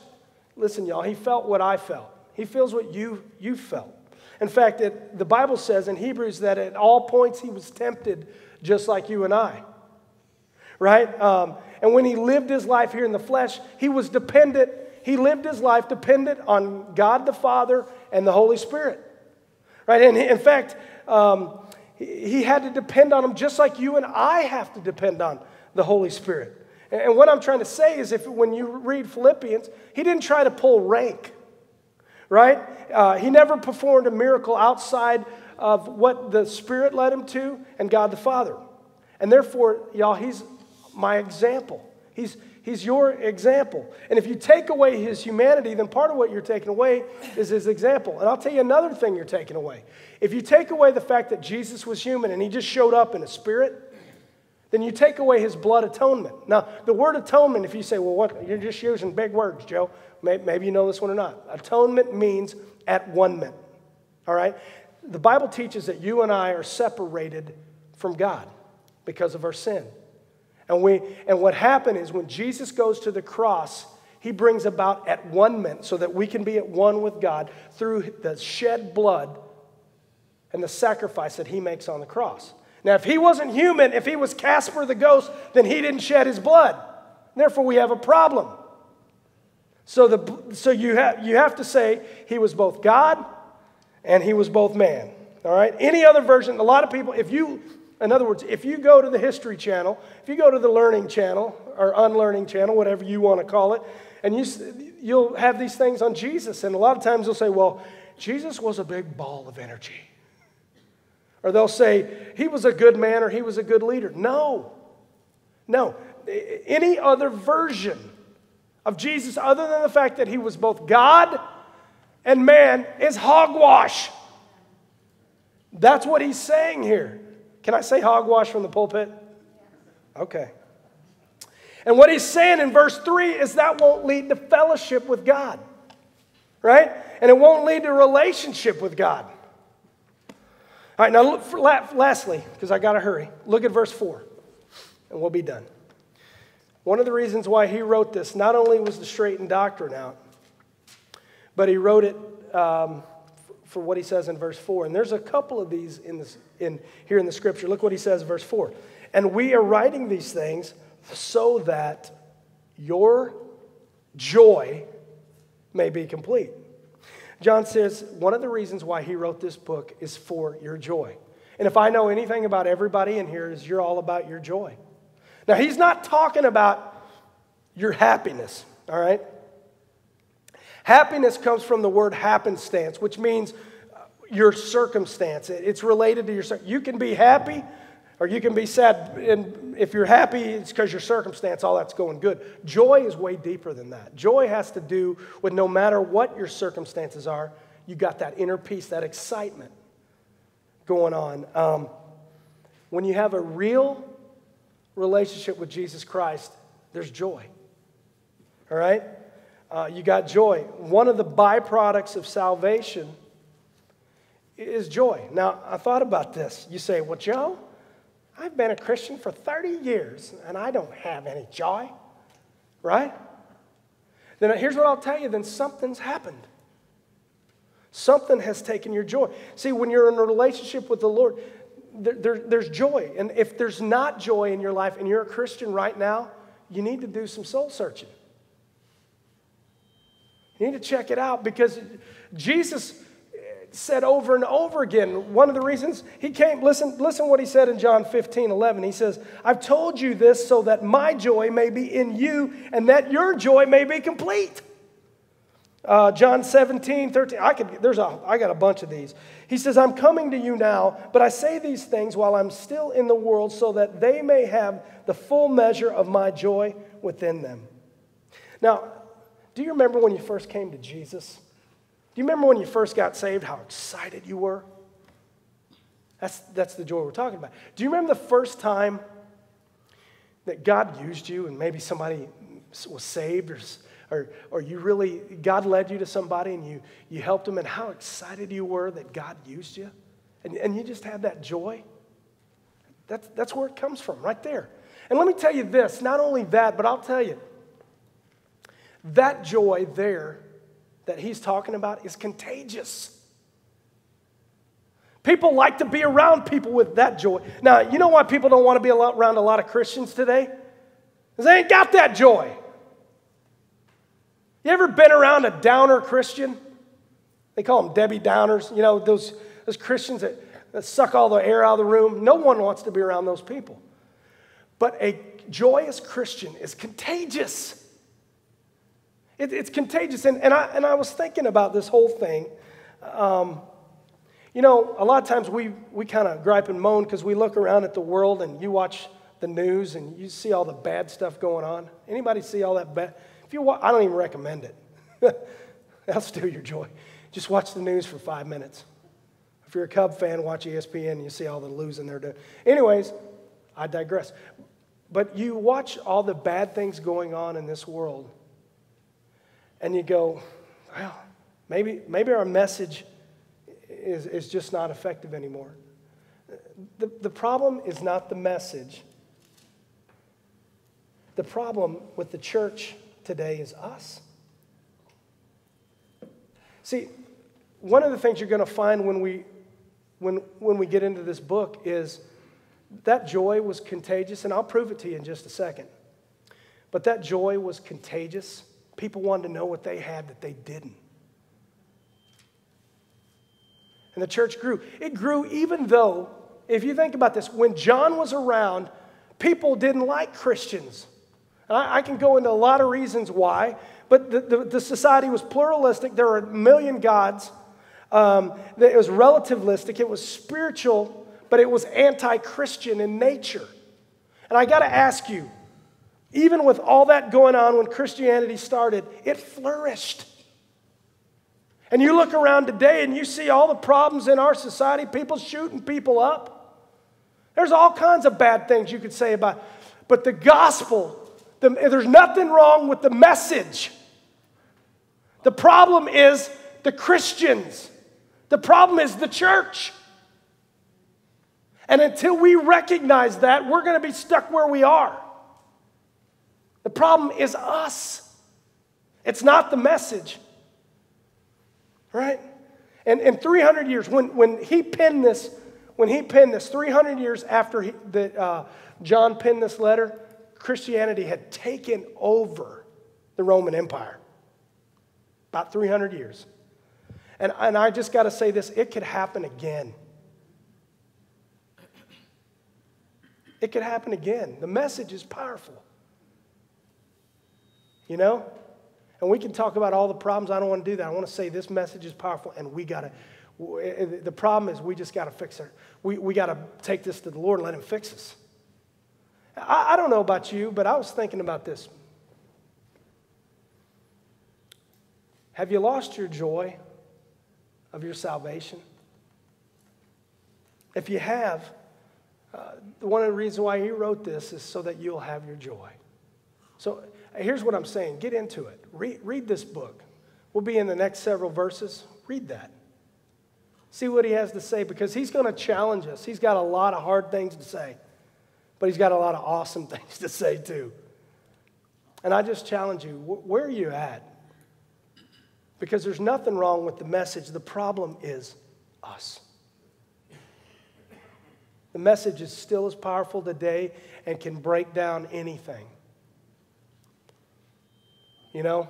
listen, y'all, he felt what I felt. He feels what you, you felt. In fact, it, the Bible says in Hebrews that at all points he was tempted just like you and I. Right? Um, and when he lived his life here in the flesh, he was dependent, he lived his life dependent on God the Father and the Holy Spirit. Right? And in fact, um, he had to depend on him just like you and I have to depend on the Holy Spirit. And what I'm trying to say is if when you read Philippians, he didn't try to pull rank, right? Uh, he never performed a miracle outside of what the Spirit led him to and God the Father. And therefore, y'all, he's my example. He's, he's your example. And if you take away his humanity, then part of what you're taking away is his example. And I'll tell you another thing you're taking away. If you take away the fact that Jesus was human and he just showed up in a spirit, then you take away his blood atonement. Now, the word atonement, if you say, well, what, you're just using big words, Joe. Maybe you know this one or not. Atonement means at one ment. All right? The Bible teaches that you and I are separated from God because of our sin. And, we, and what happened is when Jesus goes to the cross, he brings about at one ment so that we can be at one with God through the shed blood and the sacrifice that he makes on the cross. Now, if he wasn't human, if he was Casper the ghost, then he didn't shed his blood. Therefore, we have a problem. So, the, so you, have, you have to say he was both God and he was both man. All right? Any other version, a lot of people, if you, in other words, if you go to the History Channel, if you go to the Learning Channel or Unlearning Channel, whatever you want to call it, and you, you'll have these things on Jesus, and a lot of times they'll say, well, Jesus was a big ball of energy. Or they'll say, he was a good man or he was a good leader. No, no. Any other version of Jesus, other than the fact that he was both God and man, is hogwash. That's what he's saying here. Can I say hogwash from the pulpit? Okay. And what he's saying in verse 3 is that won't lead to fellowship with God, right? And it won't lead to relationship with God. All right, now, look for, lastly, because I got to hurry, look at verse 4, and we'll be done. One of the reasons why he wrote this not only was to straighten doctrine out, but he wrote it um, for what he says in verse 4. And there's a couple of these in, this, in here in the scripture. Look what he says, verse 4. And we are writing these things so that your joy may be complete. John says one of the reasons why he wrote this book is for your joy. And if I know anything about everybody in here, is you're all about your joy. Now, he's not talking about your happiness, all right? Happiness comes from the word happenstance, which means your circumstance. It's related to your. You can be happy or you can be sad. And if you're happy, it's because your circumstance, all that's going good. Joy is way deeper than that. Joy has to do with no matter what your circumstances are, you got that inner peace, that excitement going on. Um, when you have a real relationship with Jesus Christ, there's joy. All right? Uh, you got joy. One of the byproducts of salvation is joy. Now, I thought about this. You say, well, Joe, I've been a Christian for 30 years and I don't have any joy, right? Then here's what I'll tell you then something's happened. Something has taken your joy. See, when you're in a relationship with the Lord, there, there, there's joy. And if there's not joy in your life and you're a Christian right now, you need to do some soul searching. You need to check it out because Jesus said over and over again, one of the reasons he came, listen, listen what he said in John 15, 11. He says, I've told you this so that my joy may be in you and that your joy may be complete. Uh, John 17, 13. I could, there's a, I got a bunch of these. He says, I'm coming to you now, but I say these things while I'm still in the world so that they may have the full measure of my joy within them. Now, do you remember when you first came to Jesus? Do you remember when you first got saved, how excited you were? That's, that's the joy we're talking about. Do you remember the first time that God used you and maybe somebody was saved or, or, or you really, God led you to somebody and you, you helped them and how excited you were that God used you? And, and you just had that joy? That's, that's where it comes from, right there. And let me tell you this not only that, but I'll tell you, that joy there that he's talking about is contagious. People like to be around people with that joy. Now, you know why people don't want to be around a lot of Christians today? Because they ain't got that joy. You ever been around a downer Christian? They call them Debbie Downers. You know, those, those Christians that, that suck all the air out of the room. No one wants to be around those people. But a joyous Christian is contagious. It, it's contagious. And, and, I, and I was thinking about this whole thing. Um, you know, a lot of times we, we kind of gripe and moan because we look around at the world and you watch the news and you see all the bad stuff going on. Anybody see all that bad? If you, I don't even recommend it. That'll steal your joy. Just watch the news for five minutes. If you're a Cub fan, watch ESPN and you see all the losing they're doing. Anyways, I digress. But you watch all the bad things going on in this world, and you go, well, maybe, maybe our message is, is just not effective anymore. The, the problem is not the message. The problem with the church today is us. See, one of the things you're going to find when we, when, when we get into this book is that joy was contagious, and I'll prove it to you in just a second. But that joy was contagious People wanted to know what they had that they didn't. And the church grew. It grew even though, if you think about this, when John was around, people didn't like Christians. I, I can go into a lot of reasons why, but the, the, the society was pluralistic. There were a million gods. Um, it was relativistic. It was spiritual, but it was anti Christian in nature. And I got to ask you, even with all that going on when Christianity started, it flourished. And you look around today and you see all the problems in our society, people shooting people up. There's all kinds of bad things you could say about it. But the gospel, the, there's nothing wrong with the message. The problem is the Christians. The problem is the church. And until we recognize that, we're going to be stuck where we are. The problem is us. It's not the message. Right? And in 300 years, when, when he penned this, when he penned this, 300 years after he, the, uh, John penned this letter, Christianity had taken over the Roman Empire. About 300 years. And, and I just got to say this it could happen again. It could happen again. The message is powerful you know? And we can talk about all the problems. I don't want to do that. I want to say this message is powerful, and we got to. The problem is we just got to fix it. We, we got to take this to the Lord and let Him fix us. I, I don't know about you, but I was thinking about this. Have you lost your joy of your salvation? If you have, Uh, one of the reasons why he wrote this is so that you'll have your joy. So here's what I'm saying get into it. Read, read this book. We'll be in the next several verses. Read that. See what he has to say because he's going to challenge us. He's got a lot of hard things to say, but he's got a lot of awesome things to say too. And I just challenge you where are you at? Because there's nothing wrong with the message. The problem is us. The message is still as powerful today and can break down anything. You know,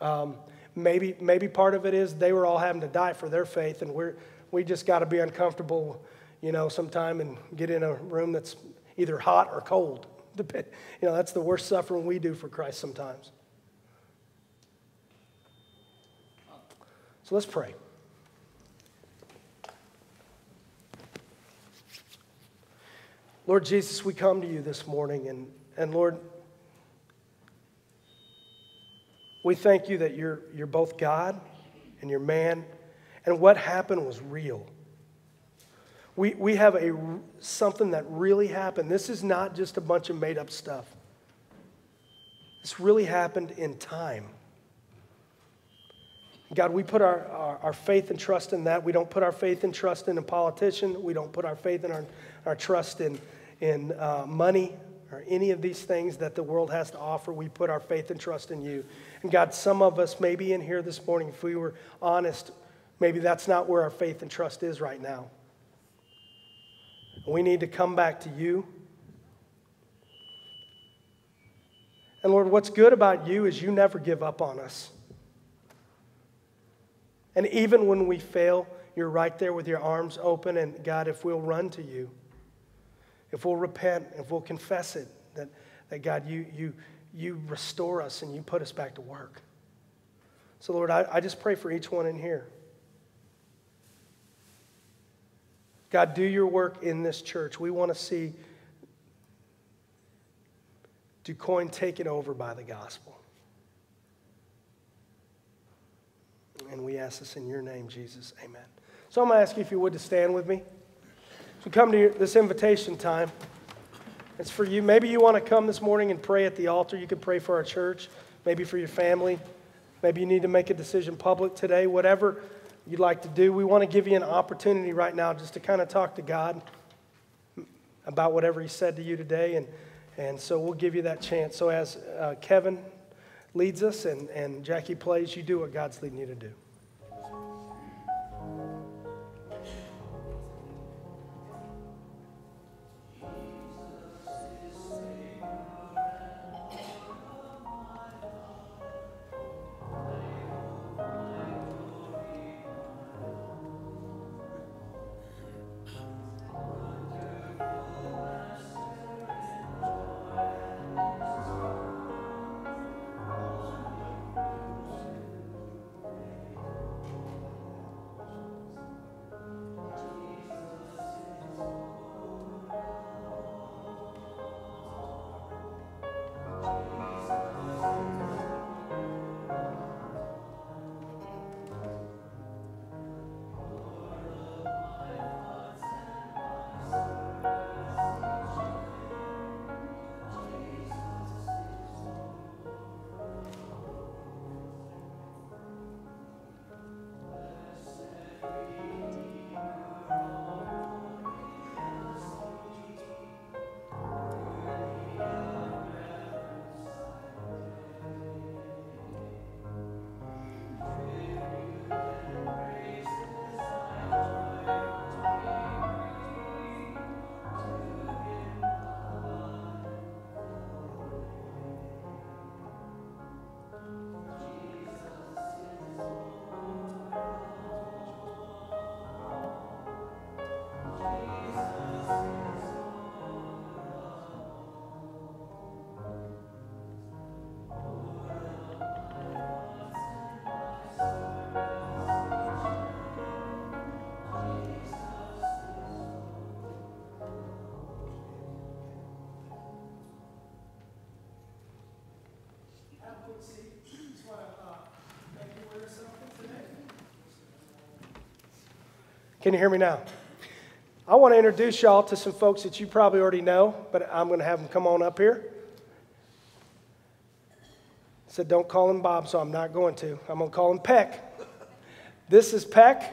um, maybe, maybe part of it is they were all having to die for their faith, and we're, we just got to be uncomfortable, you know, sometime and get in a room that's either hot or cold. You know, that's the worst suffering we do for Christ sometimes. So let's pray. Lord Jesus, we come to you this morning, and, and Lord, we thank you that you're, you're both God and you're man, and what happened was real. We, we have a, something that really happened. This is not just a bunch of made up stuff. This really happened in time. God, we put our, our, our, faith and trust in that. We don't put our faith and trust in a politician. We don't put our faith and our, our trust in, in uh, money or any of these things that the world has to offer. We put our faith and trust in you. And God, some of us may be in here this morning, if we were honest, maybe that's not where our faith and trust is right now. We need to come back to you. And Lord, what's good about you is you never give up on us. And even when we fail, you're right there with your arms open. And God, if we'll run to you, if we'll repent, if we'll confess it, that, that God, you, you, you restore us and you put us back to work. So, Lord, I, I just pray for each one in here. God, do your work in this church. We want to see Du Quoin taken over by the gospel. And we ask this in your name, Jesus. Amen. So I'm going to ask you if you would to stand with me. So come to this invitation time. It's for you. Maybe you want to come this morning and pray at the altar. You can pray for our church, maybe for your family. Maybe you need to make a decision public today. Whatever you'd like to do, we want to give you an opportunity right now just to kind of talk to God about whatever He said to you today. And, and so we'll give you that chance. So as uh, Kevin leads us and, and Jackie plays, you do what God's leading you to do. Can you hear me now? I want to introduce y'all to some folks that you probably already know, but I'm going to have them come on up here. I Said, don't call him Bob, so I'm not going to. I'm going to call him Peck. This is Peck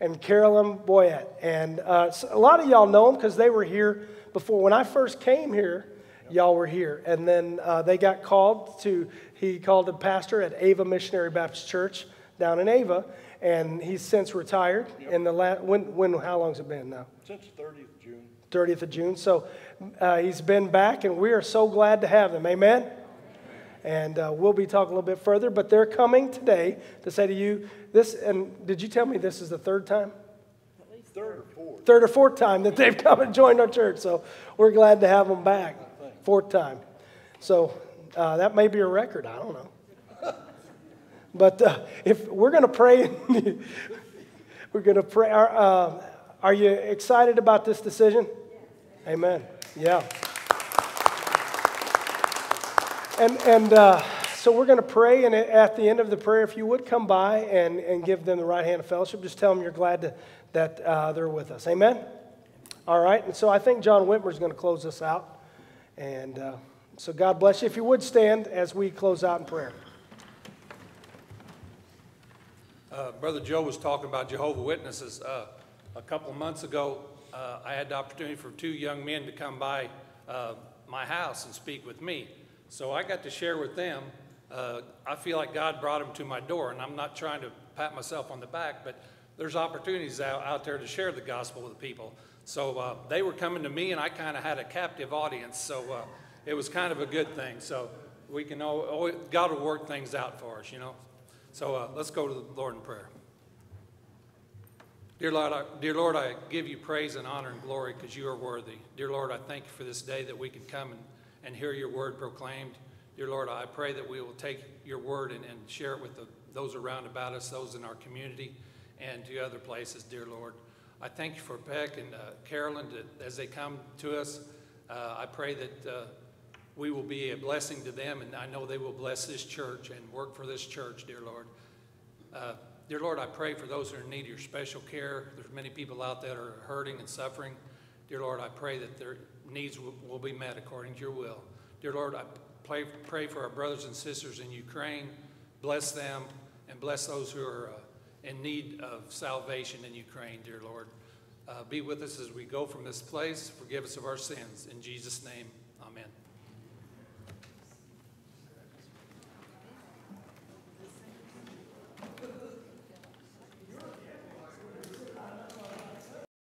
and Carolyn Boyette. And uh, a lot of y'all know them because they were here before. When I first came here, y'all were here. And then uh, they got called to, he called a pastor at Ava Missionary Baptist Church down in Ava. And he's since retired. In the la- when, when, how long's it been now? Since 30th June. 30th of June. So uh, he's been back, and we are so glad to have them. Amen? And uh, we'll be talking a little bit further, but they're coming today to say to you this. And did you tell me this is the third time? Third or fourth. Third or fourth time that they've come and joined our church. So we're glad to have them back. Fourth time. So uh, that may be a record. I don't know. But uh, if we're going to pray, we're going to pray. Are, uh, are you excited about this decision? Amen. Yeah. And, and uh, so we're going to pray, and at the end of the prayer, if you would come by and, and give them the right hand of fellowship, just tell them you're glad to, that uh, they're with us. Amen? All right, and so I think John Whitmer is going to close us out. And uh, so God bless you. If you would stand as we close out in prayer. Uh, Brother Joe was talking about Jehovah Witnesses. Uh, a couple of months ago, uh, I had the opportunity for two young men to come by uh, my house and speak with me. So I got to share with them. Uh, I feel like God brought them to my door, and I'm not trying to pat myself on the back, but there's opportunities out, out there to share the gospel with people. So uh, they were coming to me, and I kind of had a captive audience. So it was kind of a good thing. So we can al- always, God will work things out for us, you know. So uh, let's go to the Lord in prayer. Dear Lord, I, dear Lord, I give you praise and honor and glory because you are worthy. Dear Lord, I thank you for this day that we can come and, and hear your word proclaimed. Dear Lord, I pray that we will take your word and, and share it with the, those around about us, those in our community, and to other places, dear Lord. I thank you for Peck and uh, Carolyn that, as they come to us. Uh, I pray that uh, we will be a blessing to them, and I know they will bless this church and work for this church, dear Lord. Uh, dear Lord, I pray for those who are in need of your special care. There's many people out there that are hurting and suffering. Dear Lord, I pray that their needs will, will be met according to your will. Dear Lord, I pray, pray for our brothers and sisters in Ukraine. Bless them and bless those who are uh, in need of salvation in Ukraine, dear Lord. Uh, be with us as we go from this place. Forgive us of our sins. In Jesus' name,